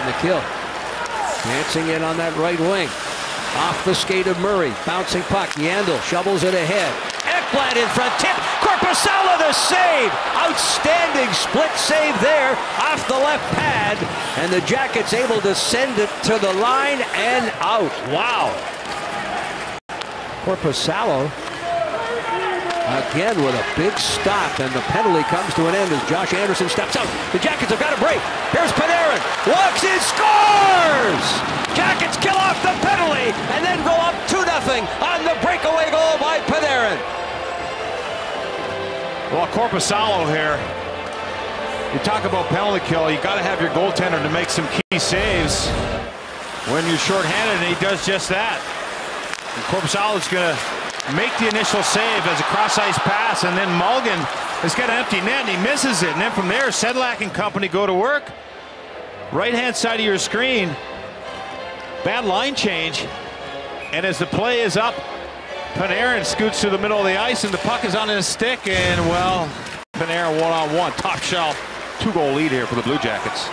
on the kill. Dancing in on that right wing. Off the skate of Murray. Bouncing puck. Yandle shovels it ahead. Ekblad in front. Tip. Korpisalo the save. Outstanding split save there off the left pad. And the Jackets able to send it to the line and out. Wow. Korpisalo again with a big stop, and the penalty comes to an end as Josh Anderson steps out. The Jackets have got a break. Here's Panarin. Walks in, scores! Jackets kill off the penalty and then go up 2 0 on the breakaway goal by Panarin. Well, Korpisalo here. You talk about penalty kill, you got to have your goaltender to make some key saves when you're shorthanded, and he does just that. Korpisalo is going to make the initial save as a cross-ice pass, and then Mulligan has got an empty net, and he misses it. And then from there, Sedlak and company go to work. Right-hand side of your screen, bad line change. And as the play is up, Panarin scoots to the middle of the ice, and the puck is on his stick, and, well, Panarin one-on-one, -on -one, top shelf, two-goal lead here for the Blue Jackets.